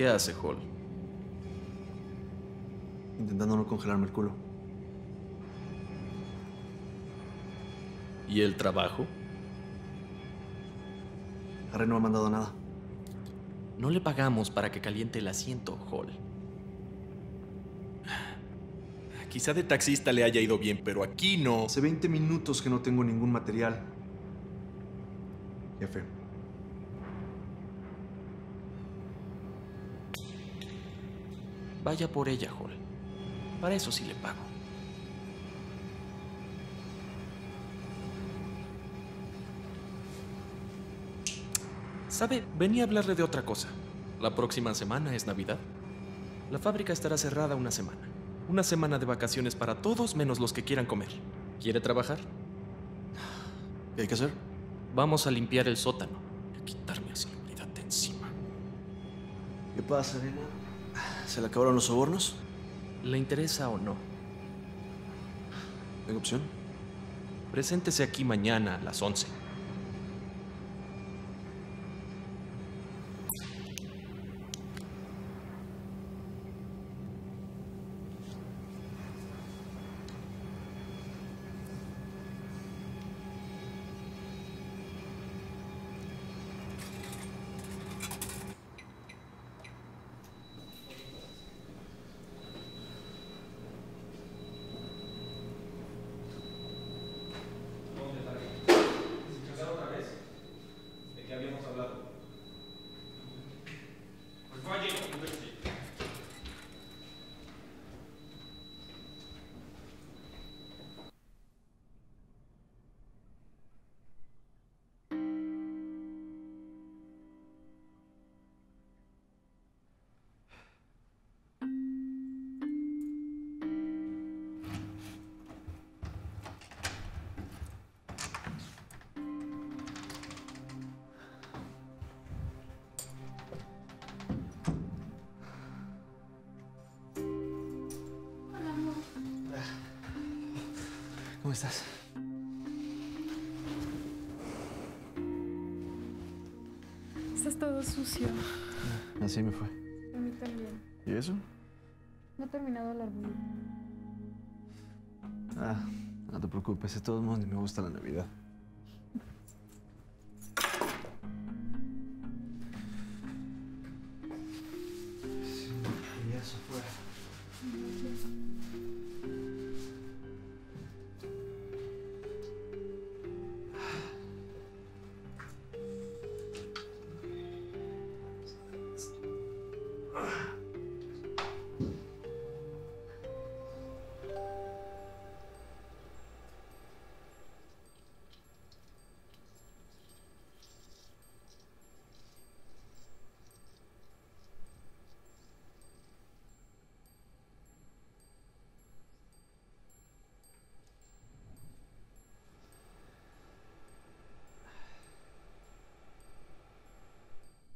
¿Qué hace Hall? Intentando no congelarme el culo. ¿Y el trabajo? Harry no me ha mandado nada. No le pagamos para que caliente el asiento, Hall. Quizá de taxista le haya ido bien, pero aquí no. Hace 20 minutos que no tengo ningún material. Jefe. Vaya por ella, Hall. Para eso sí le pago. ¿Sabe? Venía a hablarle de otra cosa. La próxima semana es Navidad. La fábrica estará cerrada una semana. Una semana de vacaciones para todos menos los que quieran comer. ¿Quiere trabajar? ¿Qué hay que hacer? Vamos a limpiar el sótano. Y a quitarme a seguridad de encima. ¿Qué pasa, nena? ¿Se le acabaron los sobornos? ¿Le interesa o no? ¿Tengo opción? Preséntese aquí mañana a las 11. Estás? Estás todo sucio. Así me fue. A mí también. ¿Y eso? No he terminado el arbolito. Ah, no te preocupes, de todos modos ni me gusta la Navidad.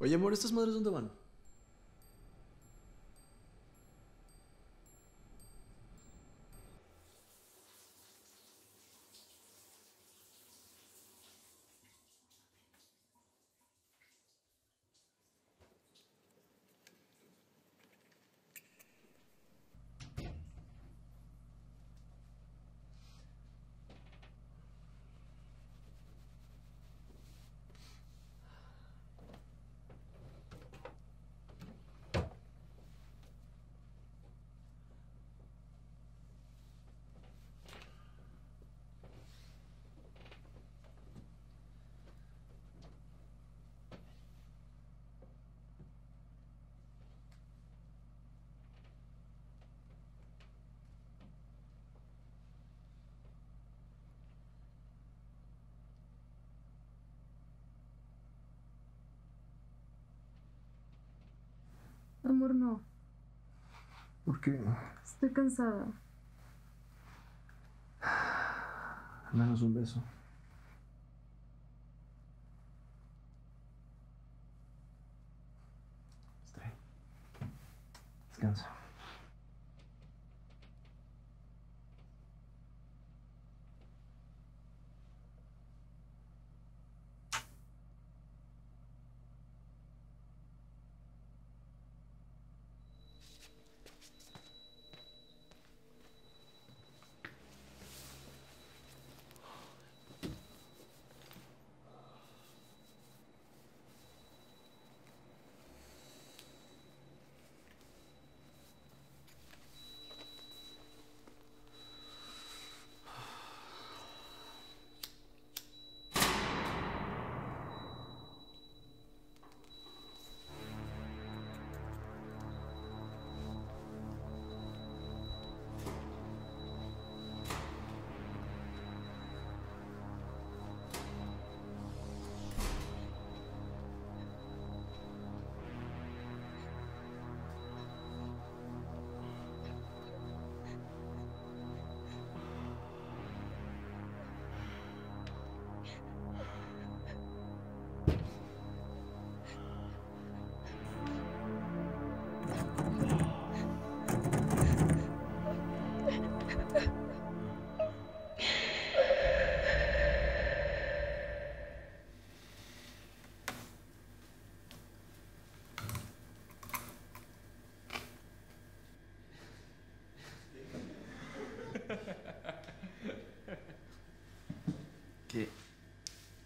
Oye, amor, ¿estas madres dónde van? Amor, no. ¿Por qué? Estoy cansada. Danos un beso. Bien. Descansa.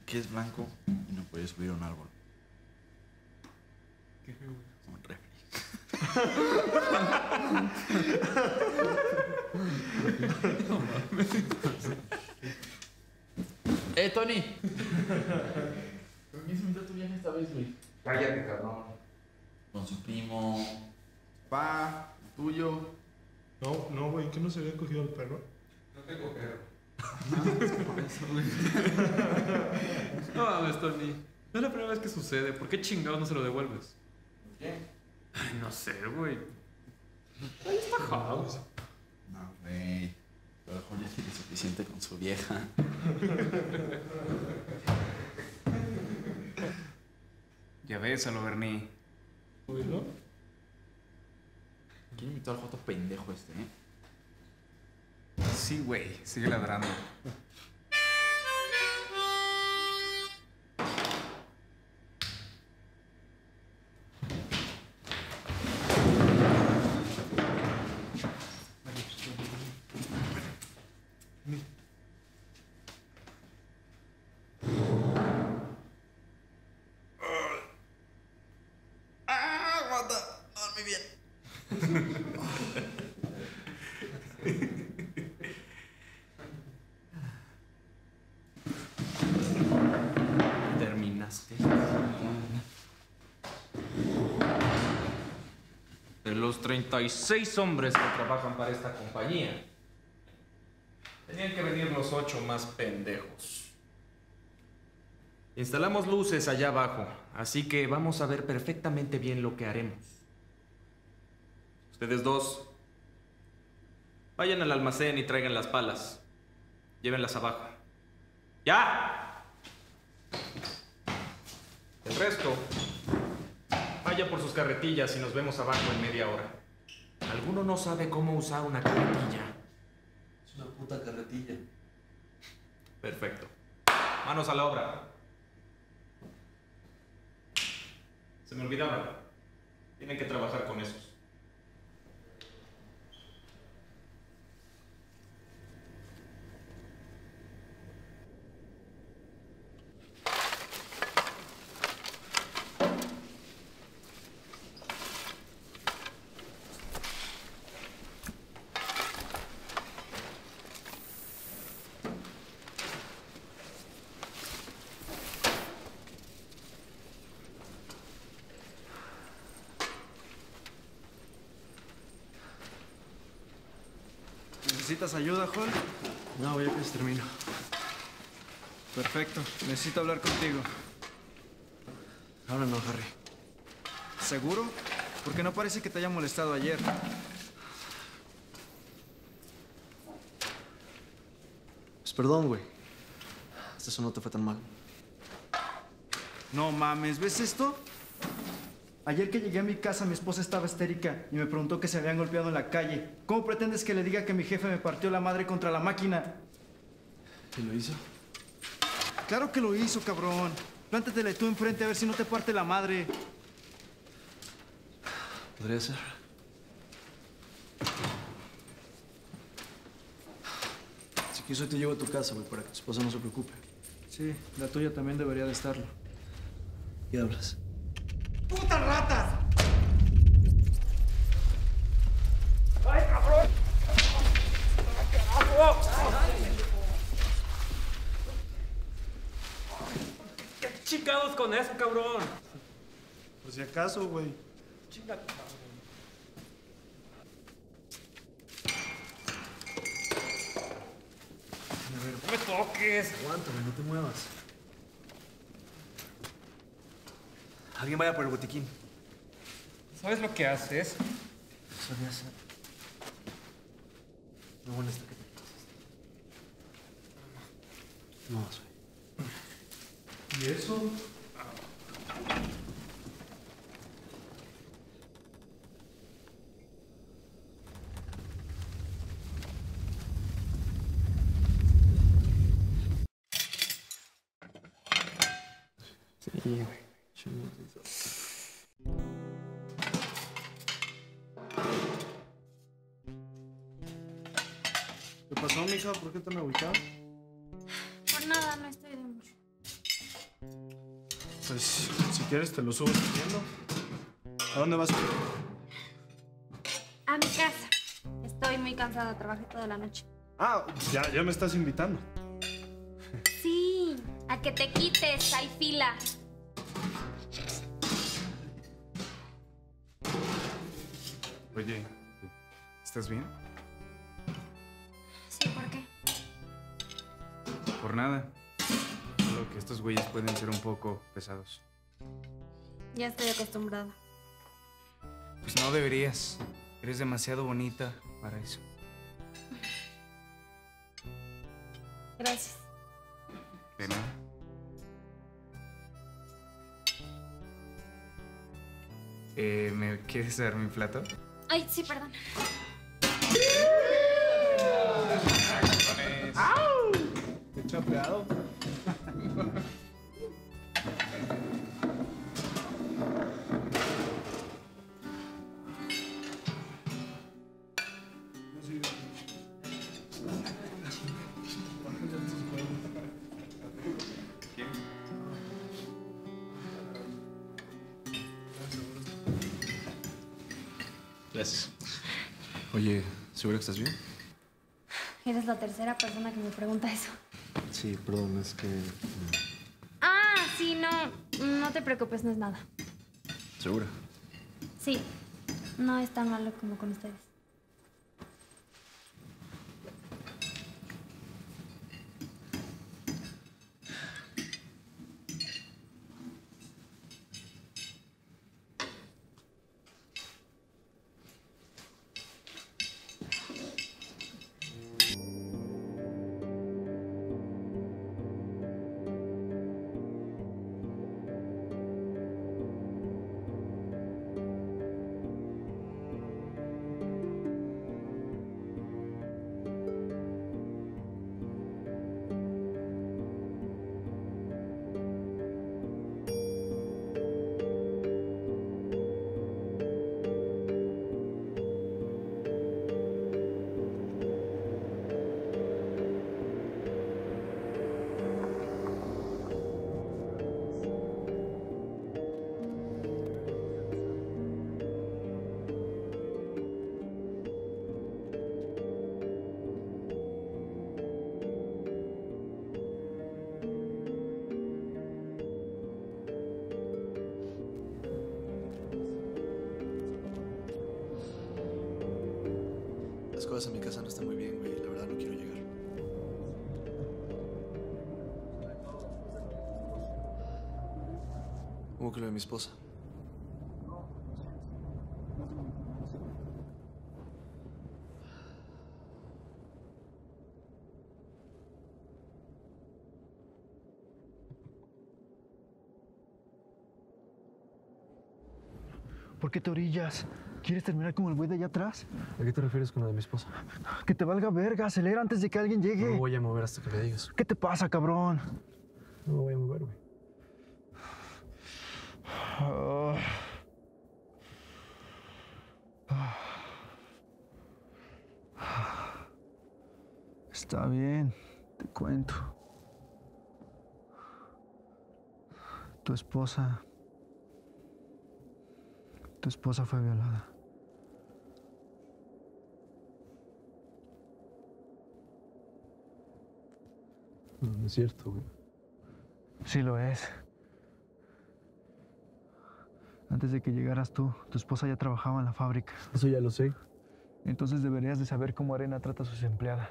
Qué es blanco y no puede subir a un árbol? Un refri. ¡Eh, Tony! ¿Con quién se metió tu viaje esta vez, güey? Cállate, cabrón. Con su primo. Pa, tuyo. No, no, güey, que no se había cogido al perro. No tengo perro. Por eso, güey. No mames, Tony. No es la primera vez que sucede. ¿Por qué chingados no se lo devuelves? ¿Qué? Ay, no sé, güey. Ahí está House. No, güey. A lo mejor ya tiene suficiente con su vieja. Ya bésalo, Bernie. ¿no? ¿Quién invitó al joto pendejo este, eh? Sí, güey. Sigue ladrando. ¡Ah! ¡Aguanta! ¡Dormí bien! ¿Terminaste? De los 36 hombres que trabajan para esta compañía, tenían que venir los ocho más pendejos. Instalamos luces allá abajo, así que vamos a ver perfectamente bien lo que haremos. Ustedes dos, vayan al almacén y traigan las palas. Llévenlas abajo. ¡Ya! El resto, Vaya por sus carretillas y nos vemos abajo en media hora. ¿Alguno no sabe cómo usar una carretilla? Es una puta carretilla. Perfecto. Manos a la obra. Se me olvidaba. Tienen que trabajar con esos. ¿Necesitas ayuda, Juan? No, ya casi termino. Perfecto. Necesito hablar contigo. Ahora no, Harry. ¿Seguro? Porque no parece que te haya molestado ayer. Pues perdón, güey. Eso no te fue tan mal. No mames, ¿ves esto? Ayer que llegué a mi casa, mi esposa estaba histérica y me preguntó que se habían golpeado en la calle. ¿Cómo pretendes que le diga que mi jefe me partió la madre contra la máquina? ¿Y lo hizo? Claro que lo hizo, cabrón. Plántatele tú enfrente a ver si no te parte la madre. Podría ser. Si quieres, hoy te llevo a tu casa, güey, para que tu esposa no se preocupe. Sí, la tuya también debería de estarlo. ¿Qué hablas? ¡Putas con eso, cabrón? Por si acaso, güey. No me toques. Aguántame, no te muevas. Alguien vaya por el botiquín. ¿Sabes lo que haces? Solía ser. No molesta que te pases. No, soy. ¿Y eso? Sí, güey. ¿Qué pasó, mija? ¿Por qué tan agüitado? Por nada, no estoy de mucho. Pues si quieres te lo subo subiendo. ¿A dónde vas? A mi casa. Estoy muy cansada, trabajé toda la noche. Ah, ya, ya me estás invitando. Sí, a que te quites, hay fila. Oye, ¿estás bien? Sí, ¿por qué? Por nada. Solo que estos güeyes pueden ser un poco pesados. Ya estoy acostumbrada. Pues no deberías. Eres demasiado bonita para eso. Gracias. De nada. Eh, ¿Me quieres dar mi plato? Ay, sí, perdón. Qué chapeado. ¿seguro que estás bien? Eres la tercera persona que me pregunta eso. Sí, perdón, es que... Ah, sí, no. No te preocupes, no es nada. ¿Segura? Sí, no es tan malo como con ustedes. Cosas en mi casa no están muy bien, güey. La verdad no quiero llegar. ¿Cómo que lo de mi esposa? ¿Por qué te orillas? ¿Quieres terminar como el güey de allá atrás? ¿A qué te refieres con lo de mi esposa? Que te valga verga, acelera antes de que alguien llegue. No me voy a mover hasta que me digas. ¿Qué te pasa, cabrón? No me voy a mover, güey. Está bien, te cuento. Tu esposa. Tu esposa fue violada. No, no es cierto, güey. Sí lo es. Antes de que llegaras tú, tu esposa ya trabajaba en la fábrica. Eso ya lo sé. Entonces deberías de saber cómo Arena trata a sus empleadas.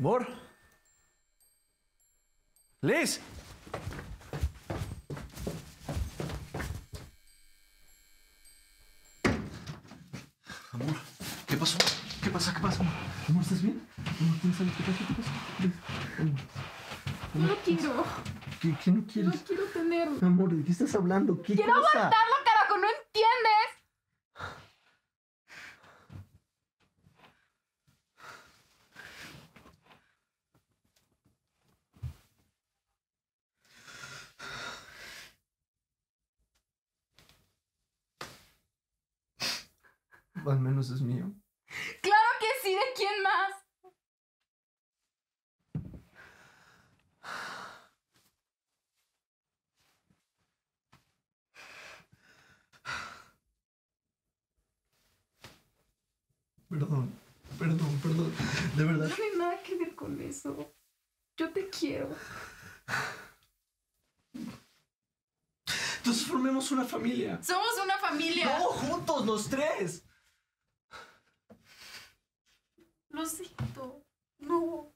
¿Mor? ¿Liz? Amor, ¿qué pasó? ¿Qué pasa? ¿Qué pasa? Amor, ¿estás bien? Amor, ¿tienes algo? ¿Qué pasa? ¿Qué pasa? Liz, amor. No quiero. ¿Qué, qué no No quieres? quiero tener. Amor, ¿de qué estás hablando? ¿Qué Quiero cosa? aguantarlo, Al menos es mío. Claro que sí, ¿de quién más? Perdón, perdón, perdón. De verdad. No tiene nada que ver con eso. Yo te quiero. Entonces formemos una familia. Somos una familia. No, juntos, los tres. Lo siento. No.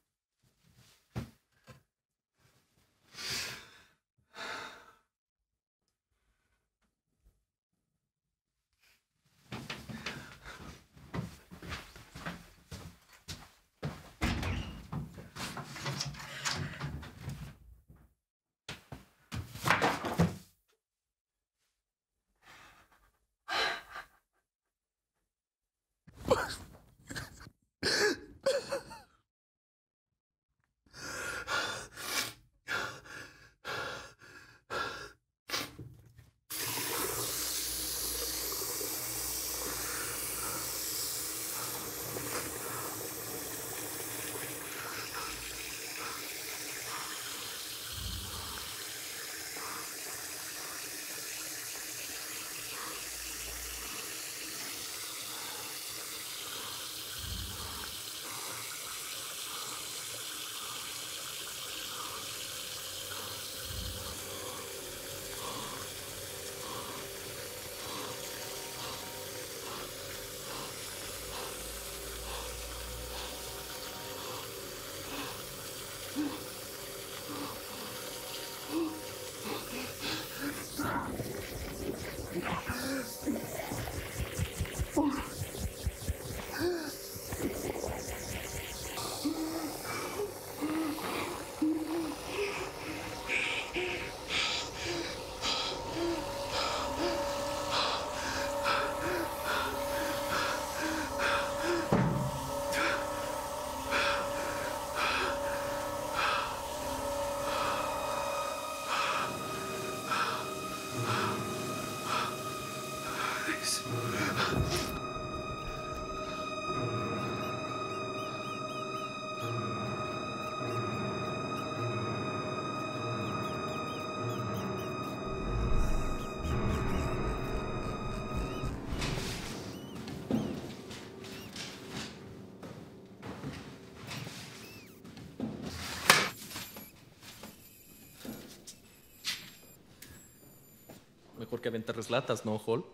Que aventarles latas, ¿no, Hall?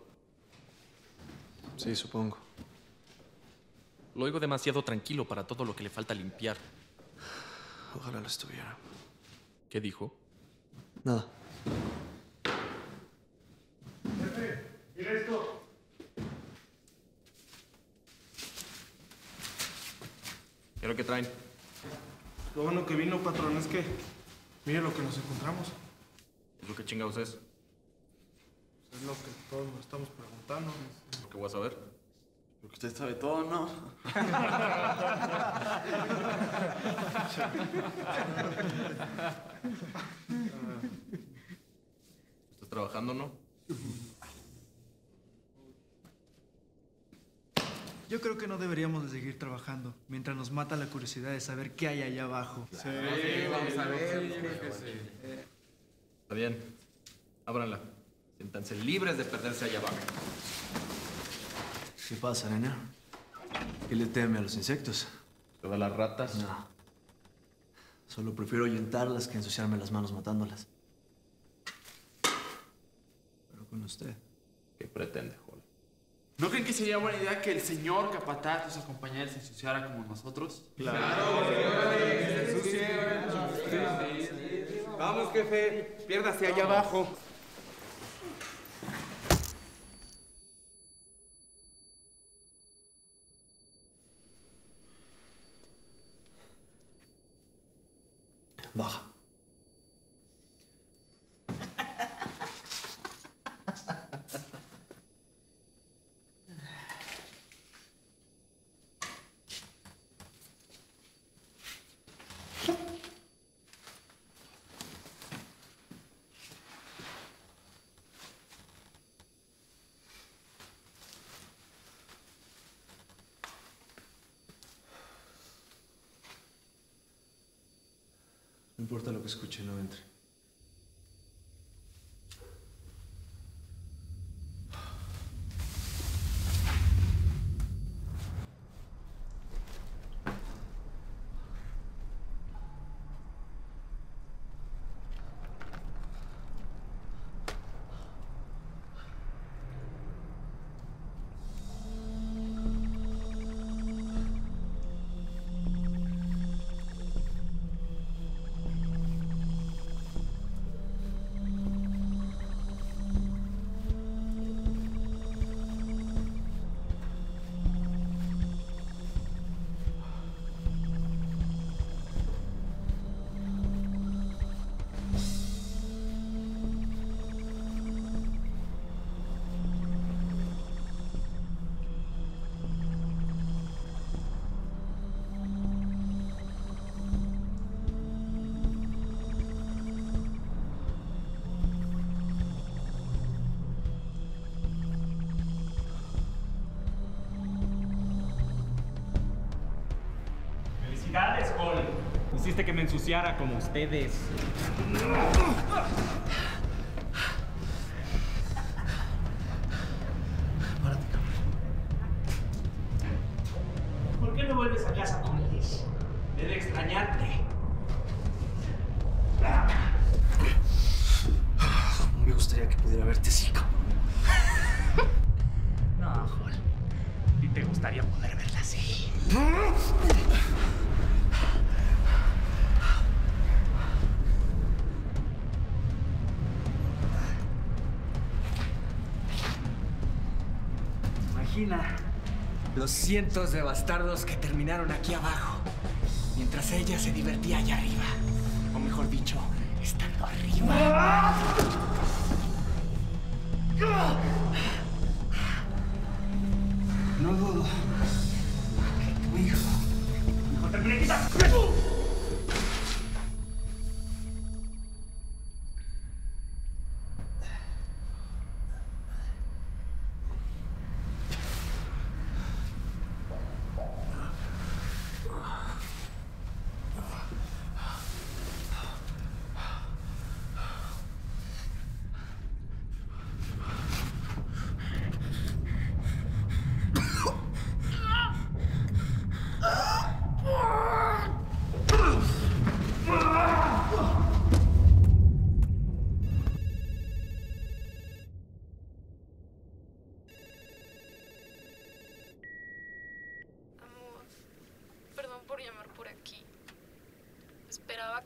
Sí, supongo. Lo oigo demasiado tranquilo para todo lo que le falta limpiar. Ojalá lo estuviera. ¿Qué dijo? Nada. ¿Qué es lo que traen? Lo bueno que vino, patrón, es que mire lo que nos encontramos. ¿Es lo que chingados es? Es lo que todos nos estamos preguntando. ¿Lo que voy a saber? Porque usted sabe todo, ¿no? ¿Estás trabajando, no? Yo creo que no deberíamos de seguir trabajando mientras nos mata la curiosidad de saber qué hay allá abajo. Está bien. Ábranla. Siéntanse libres de perderse allá abajo. ¿Qué pasa, nena? ¿Qué le teme a los insectos? Todas las ratas. No. Solo prefiero ahuyentarlas que ensuciarme las manos matándolas. Pero con usted. ¿Qué pretende, Hall? ¿No creen que sería buena idea que el señor capataz nos acompañara y se ensuciara como nosotros? Vamos, jefe, piérdase allá abajo. machen. No importa lo que escuche, no entre. Felicidades, Hall. Hiciste que me ensuciara como ustedes. ¿Por qué no vuelves a casa con Liz? Debe extrañarte. Los cientos de bastardos que terminaron aquí abajo, mientras ella se divertía allá arriba. O mejor dicho, estando arriba.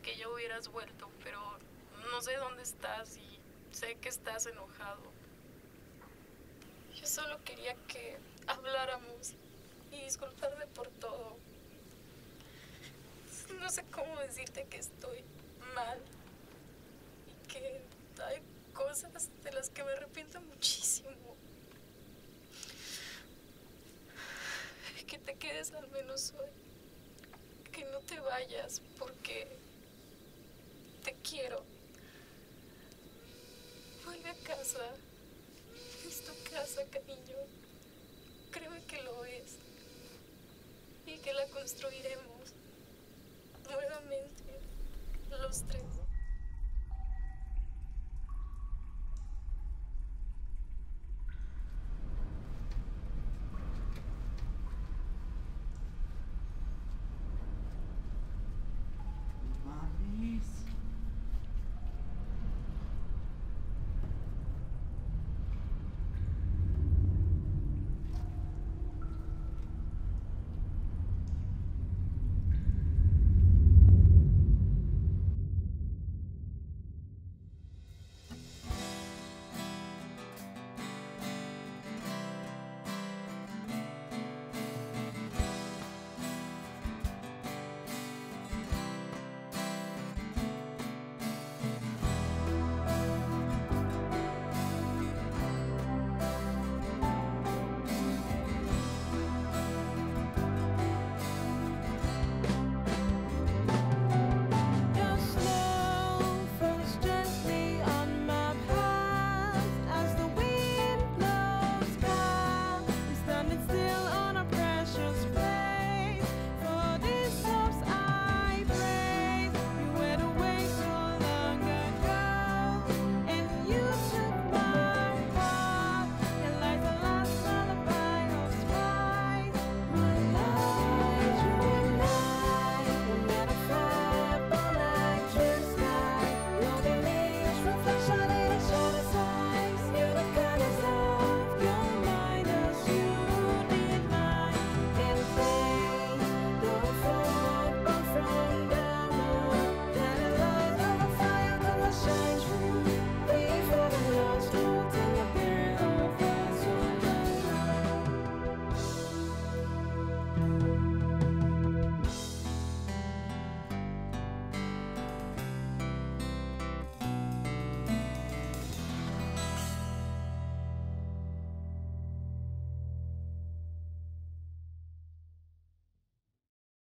Que ya hubieras vuelto, pero no sé dónde estás y sé que estás enojado. Yo solo quería que habláramos y disculparme por todo. No sé cómo decirte que estoy mal y que hay cosas de las que me arrepiento muchísimo. Que te quedes al menos hoy. Que no te vayas porque quiero. Vuelve a casa. Es tu casa, cariño. Créeme que lo es. Y que la construiremos